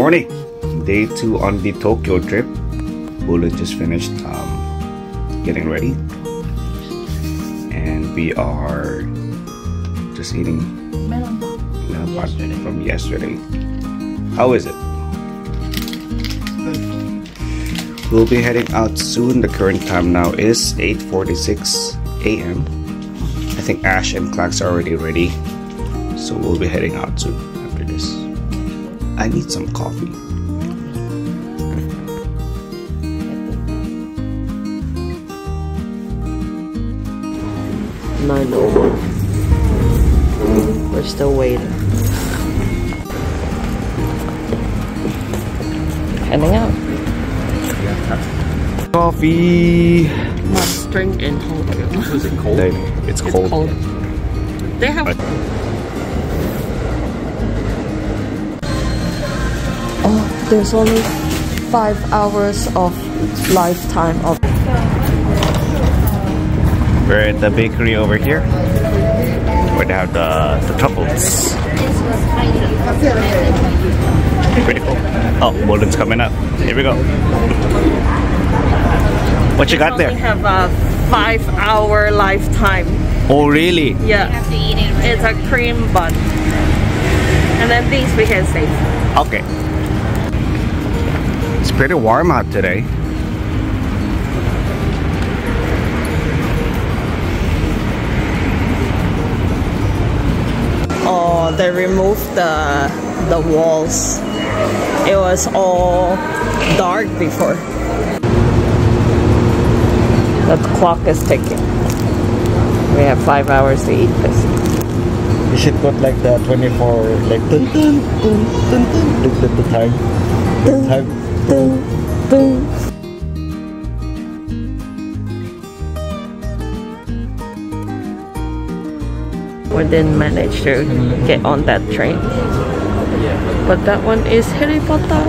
morning. Day two on the Tokyo trip. Bullet just finished um, getting ready. And we are just eating Melon pot from yesterday. How is it? We'll be heading out soon. The current time now is 8.46 a.m. I think Ash and Clax are already ready. So we'll be heading out soon. I need some coffee. Nine oh one. We're still waiting. Heading out. Coffee! Must drink in Tokyo. Is it cold? It's It's cold. cold. They have. Oh, there's only five hours of lifetime of. We're at the bakery over here. Where they have the, the truffles. Pretty cool. Oh, Bullet's coming up. Here we go. What you got Only there? have a five-hour lifetime. Oh, really? Yeah. It's a cream bun. And then these we can save. Okay. It's pretty warm out today. Oh, they removed the the walls. It was all dark before. The clock is ticking. We have five hours to eat this. You should put like the 24, like dun dun dun dun dun, look at the time. The time. We didn't manage to get on that train. But that one is Harry Potter.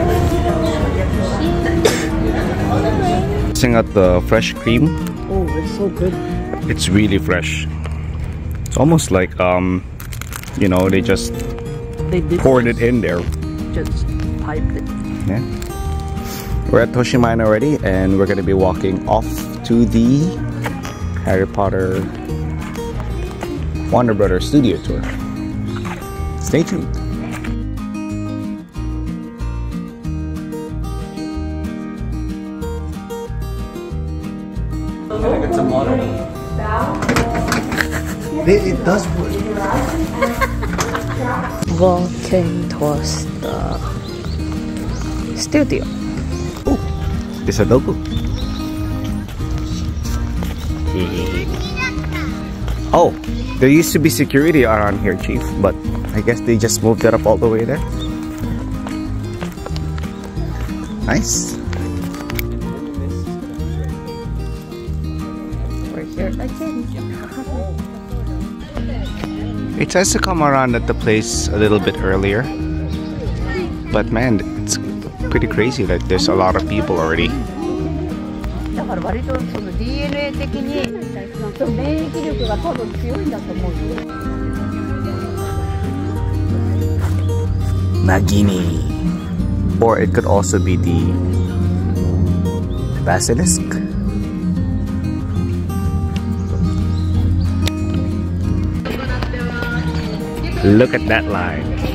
Sing out the fresh cream. Oh, it's so good. It's really fresh. It's almost like um, you know, they just They poured it in there. just piped it. Yeah. We're at Toshimaen already, and we're gonna be walking off to the Harry Potter Warner Brothers studio tour. Stay tuned. It, it does work. Walking towards the studio. It's a logo. Oh, there used to be security around here, Chief, but I guess they just moved it up all the way there. Nice. We're here again. It tries to come around at the place a little bit earlier. But man, it's pretty crazy that there's a lot of people already. だから割とその DNA 的にその免疫力が多分強いんだと思うよ Nagini. Or it could also be the basilisk. Look at that line.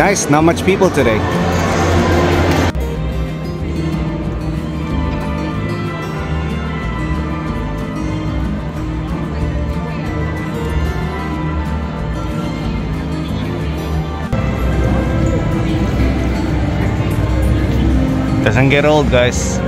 Nice, not much people today. Doesn't get old, guys.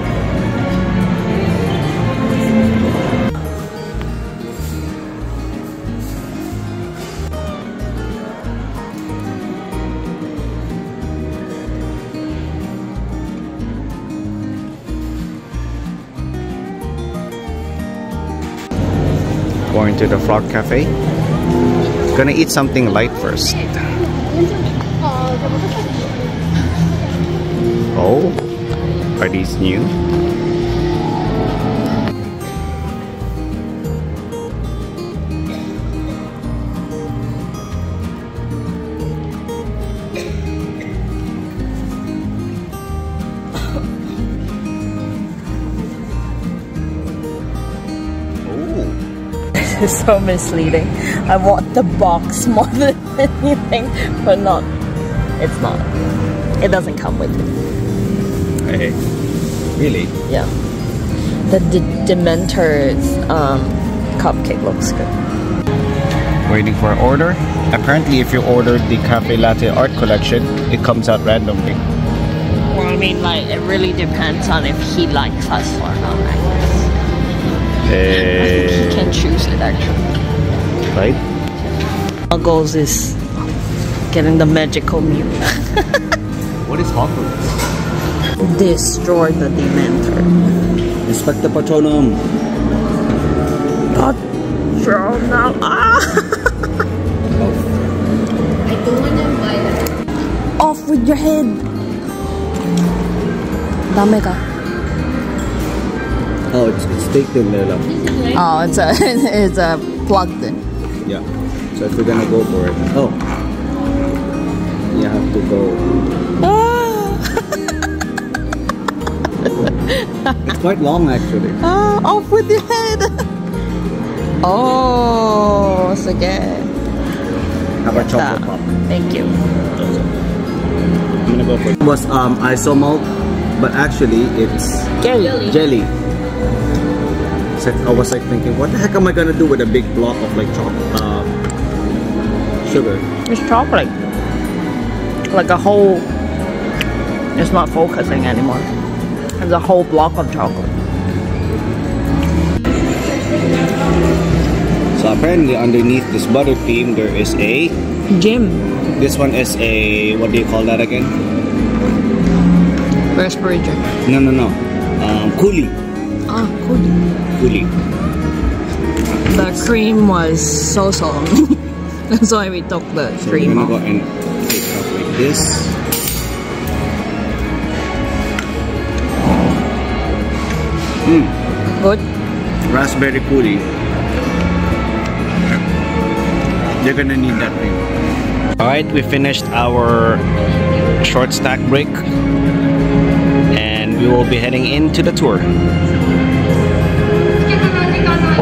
Going to the Frog Cafe. Gonna eat something light first. Oh, are these new? is so misleading. I want the box more than anything, but not. It's not. It doesn't come with it. Hey, really? Yeah. The D- Dementor's um, cupcake looks good. Waiting for an order. Apparently, if you order the Cafe Latte Art Collection, it comes out randomly. Well, I mean, like, it really depends on if he likes us or not. He can choose it, actually. right? Our goals is getting the magical mirror. What is Hogwarts? Destroy the Dementor. Expecto Patronum. Patronum. Ah! Off with your head. Dame ka. Oh, it's, it's baked in there, love. Oh, it's a it's a plugged in. Yeah. So if we're gonna go for it, oh, you have to go. It's quite long, actually. Ah, off with your head. Oh, sige. How about That. chocolate pop? Thank you. I'm gonna go for it. It was um isomalt, but actually it's Jelly. jelly. So I was like thinking, what the heck am I gonna do with a big block of like chocolate, uh, sugar? It's chocolate. Like a whole. It's not focusing anymore. It's a whole block of chocolate. So apparently underneath this butter cream there is a. Jim. This one is a what do you call that again? Raspberry drink. No, no, no. Um, coulis. Cool. Coulis. The cream was so solemn. That's why we took the So we're cream gonna go off. and take it off like this. Hmm. Good. Raspberry coulis. You're gonna need that cream. Alright, we finished our short stack break. And we will be heading into the tour.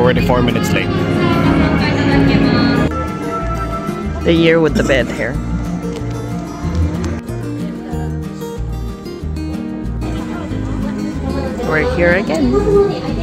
Already four minutes late. The year with the bad hair. We're here again.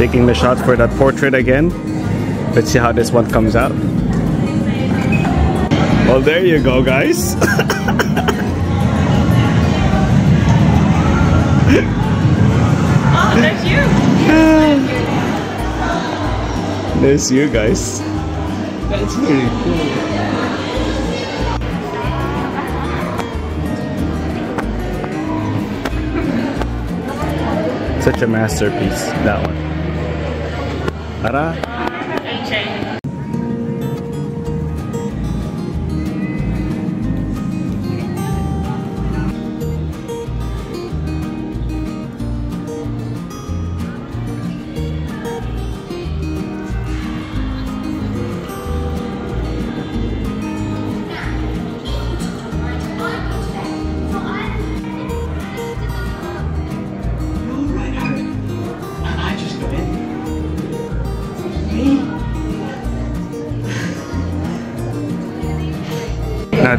Taking the shot for that portrait again. Let's see how this one comes out. Well, there you go, guys. Oh, there's you. There's you guys. That's really cool. Such a masterpiece, that one. Tara.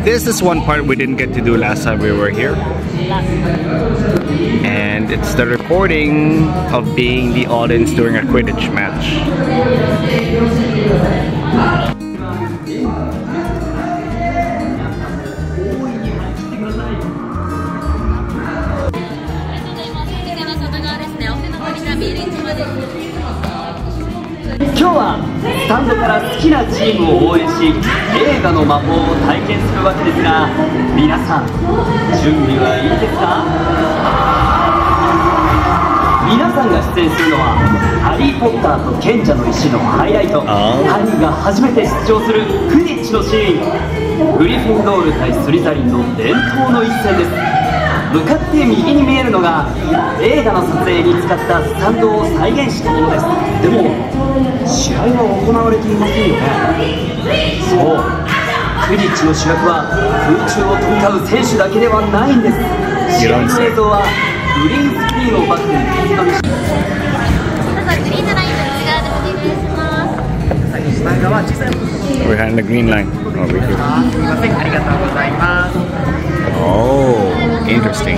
this is one part we didn't get to do last time we were here. And it's the recording of being the audience during a Quidditch match. Joa! タンドから好きなチームを応援し映画の魔法を体験するわけですが皆さん準備はいいですか？皆さんが出演するのは「ハリー・ポッターと賢者の石」のハイライト。ハリーが初めて出場するクディッチのシーン。グリフィンドール対スリザリンの伝統の一戦です。向かって右に見えるのが映画の撮影に使ったスタンドを再現したものです。でも試合は行われていませんよね。そう。クディッチの主役は空中を飛び交う選手だけではないんです。試合の映像はグリーンスクリーンをバックに切り取り Behind the green line. Over here. Oh, interesting.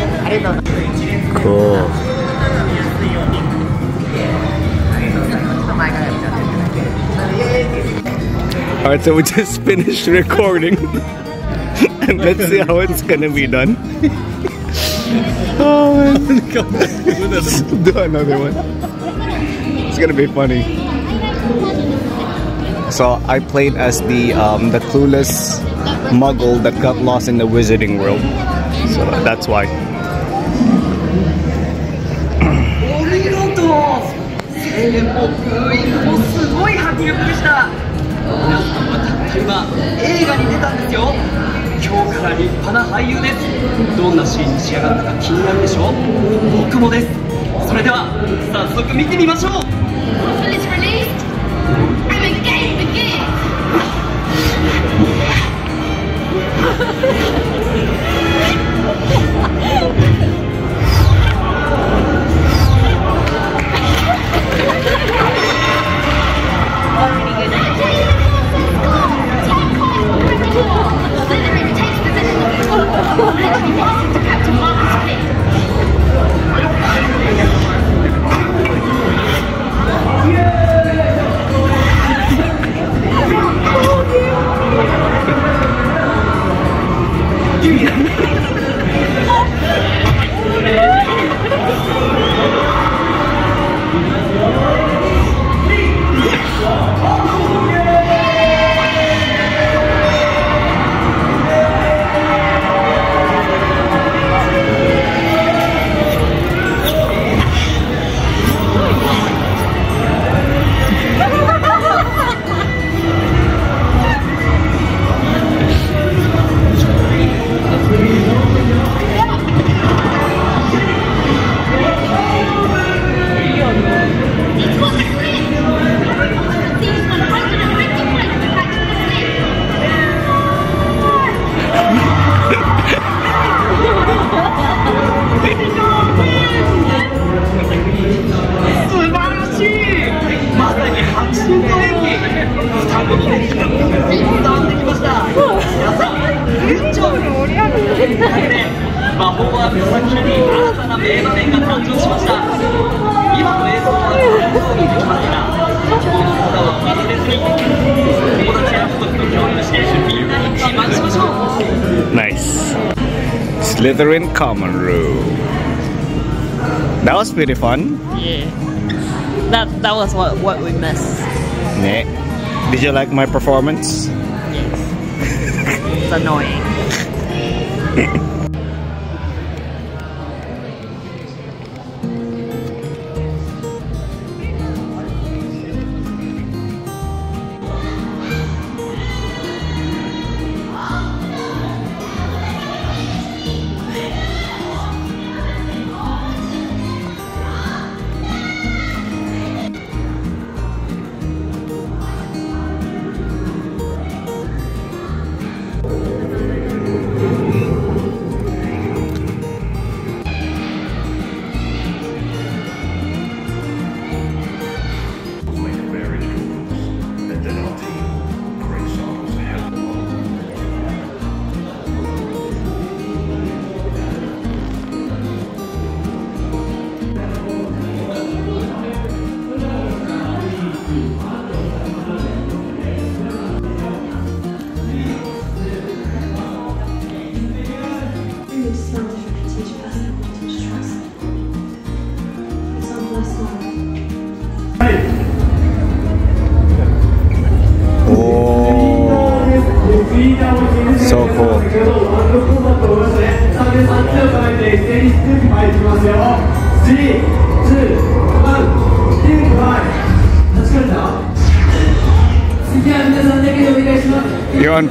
Cool. Alright, so we just finished recording. and let's see how it's gonna be done. oh man. Do another one. It's gonna be funny. So I played as the um, the clueless muggle that got lost in the wizarding world. So that's why. 立派な俳優です。どんなシーンに仕上がったか気になるでしょう？僕もです。それでは早速見てみましょう。¡Vamos! Nice. Slytherin common room. That was pretty fun. Yeah. That that was what what we missed. Ne. Did you like my performance? Yes. it's annoying.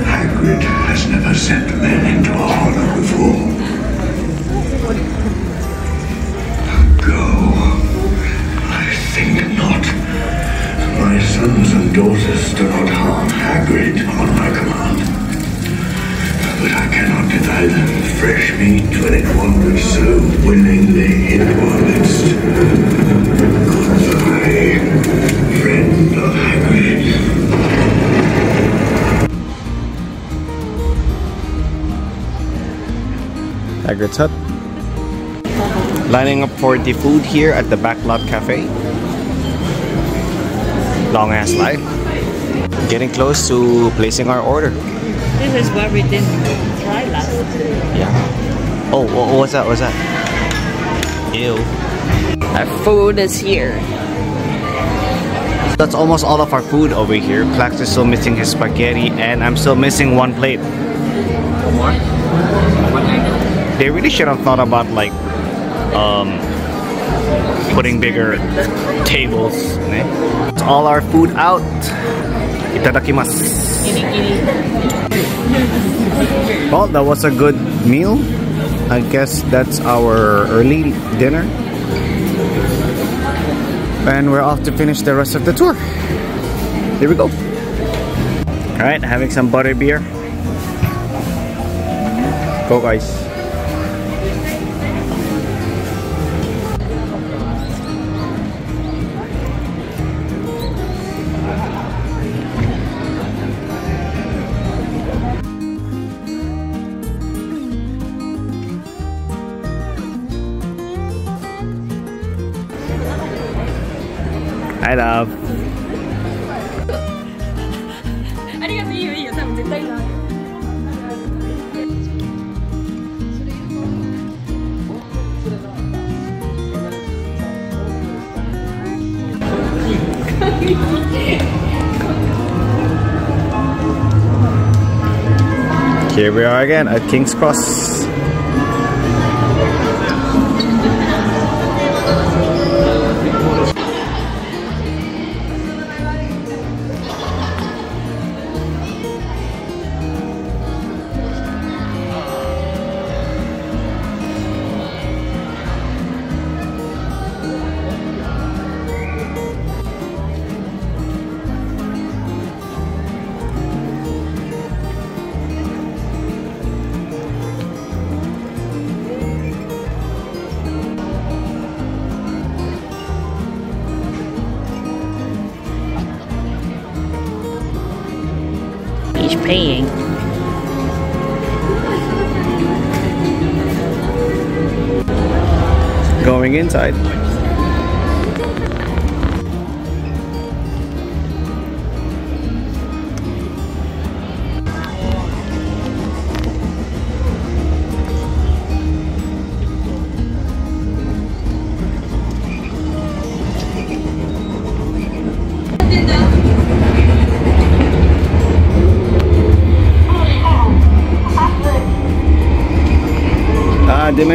Hagrid has never sent men into a hollow before. Go. I think not. My sons and daughters do not harm Hagrid on my command. But I cannot deny them fresh meat when it wanders so willingly into our midst. Goodbye, friend of Hagrid. Hagrid's hut. Lining up for the food here at the Backlot Cafe. Long ass line. Getting close to placing our order. This is what we didn't try last Yeah. Oh, what's that? What's that? Ew. Our food is here. That's almost all of our food over here. Clax is still missing his spaghetti, and I'm still missing one plate. more? One? They really should have thought about like um, putting bigger tables. It's all our food out. Itadakimasu. Well, that was a good meal. I guess that's our early dinner. And we're off to finish the rest of the tour. Here we go. Alright, having some butter beer. Go guys. Here we are again at King's Cross. He's paying. Going inside.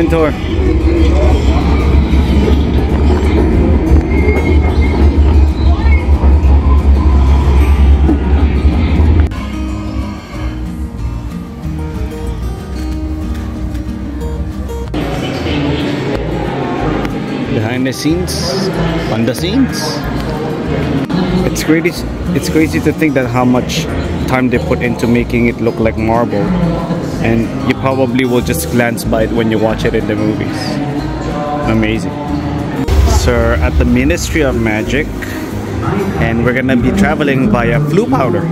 Dementor. Behind the scenes, on the scenes. It's crazy. It's crazy to think that how much time they put into making it look like marble, and you probably will just glance by it when you watch it in the movies. Amazing. So at the Ministry of Magic, and we're gonna be traveling via Floo Powder.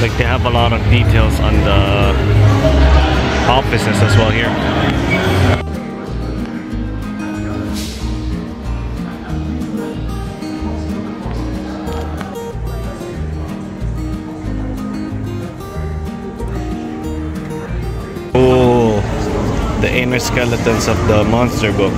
Like they have a lot of details on the offices as well here. Oh, the inner skeletons of the monster book.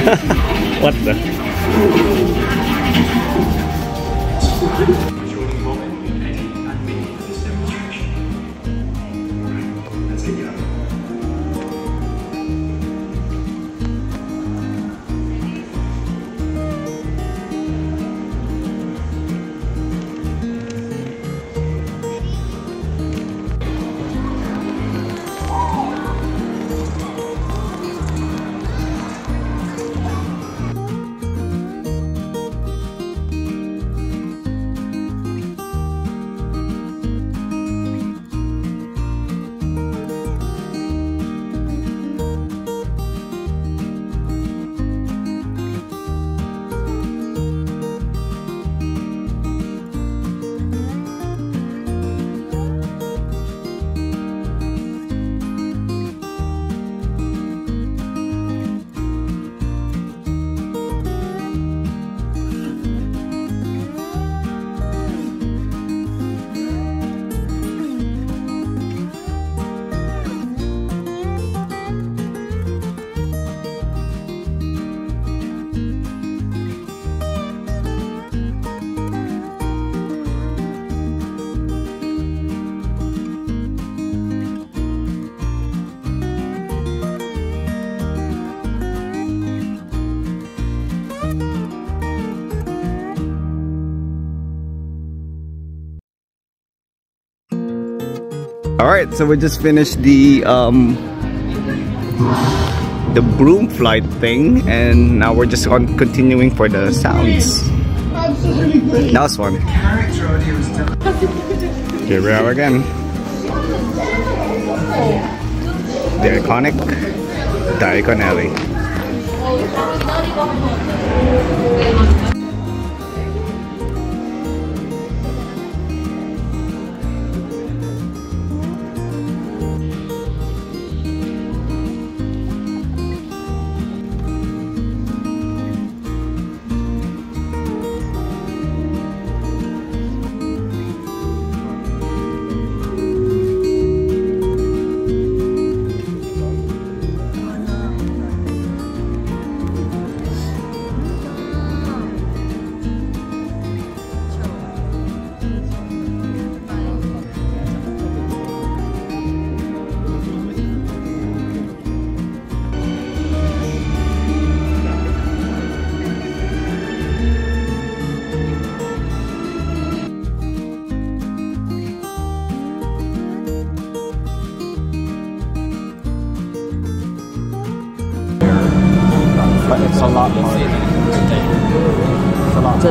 What the? All right, so we just finished the um the broom flight thing, and now we're just on continuing for the sounds. Was fun. Here we are again. The iconic Diagon Alley.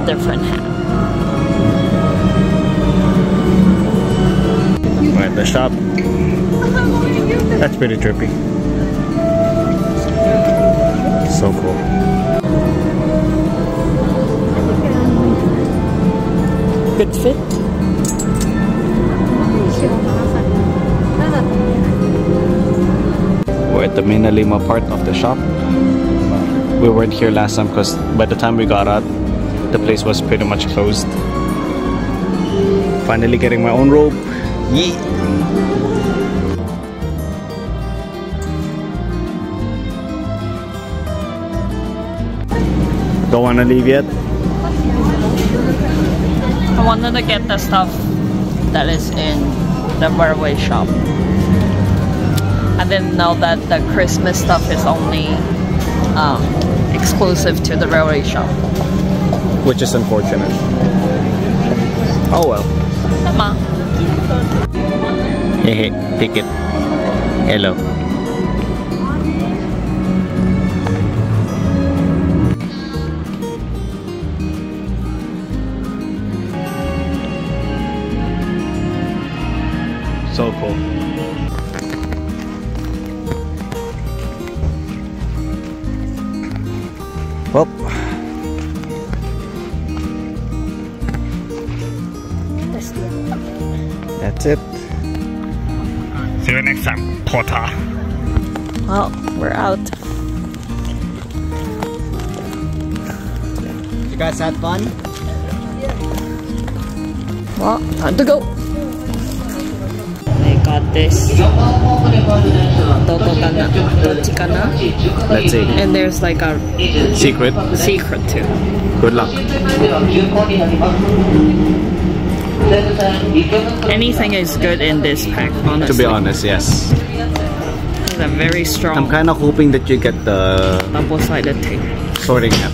It's a different hat. We're at the shop. That's pretty trippy. So cool. Good fit. We're at the MinaLima part of the shop. We weren't here last time because by the time we got out, the place was pretty much closed. Finally getting my own rope. Yee! Don't wanna leave yet? I wanted to get the stuff that is in the railway shop. I didn't know that the Christmas stuff is only um, exclusive to the railway shop. Which is unfortunate. Oh well. Tama. Hey, hey, take it. Hello. So cool. That's it. See you next time, Potter. Well, we're out. You guys had fun? Well, time to go. They got this. Doko kana? Dochi kana? Let's see. And there's like a Secret. secret too. Good luck. Anything is good in this pack, honestly. To be honest, yes. It's a very strong I'm kind of hoping that you get the double-sided tape. sorting app.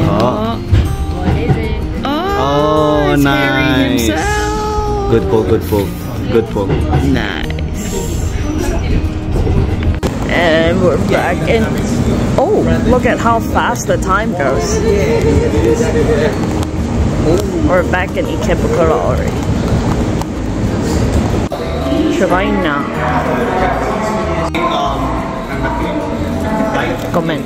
Oh, Oh, Oh, oh it's nice. good pull, good pull, good pull. Nice. And we're back in. Oh, look at how fast the time goes. We're back in Ikebukuro already. Shrine Comment.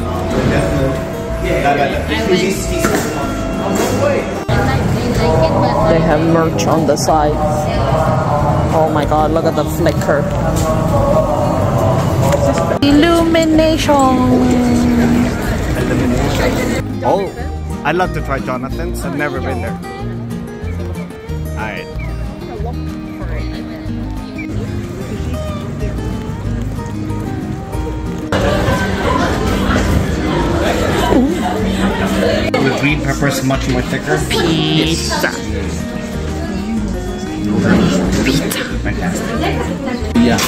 They have merch on the side. Oh my god, look at the flicker. Illumination! Oh, I'd love to try Jonathan's. I've never been there. Alright. The green pepper is much more thicker. Pizza. Yeah,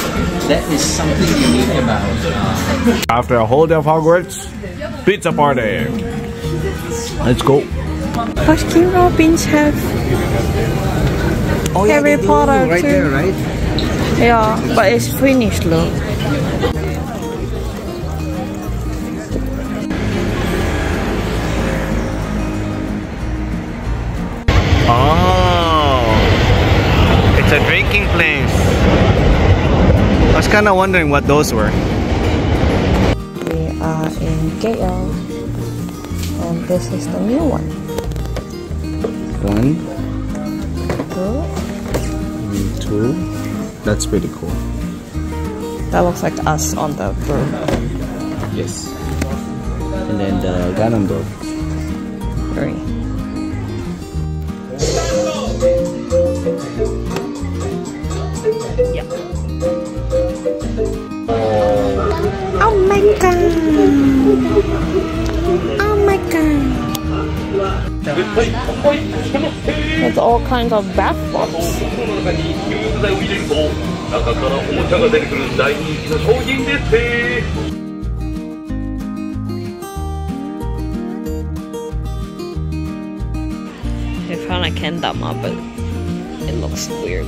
that is something unique about uh, After a whole day of Hogwarts, pizza party. Let's go. Baskin Robbins have oh, Harry Potter right too. there, right? Yeah, but it's finished look. Oh, it's a drinking place. I was kind of wondering what those were. We are in KL. This is the new one. One, Two. Mm, two. That's pretty cool. That looks like us on the room. Yes. And then the Ganondorf. Three. With all kinds of bath bombs. They found a kendama, but it looks weird.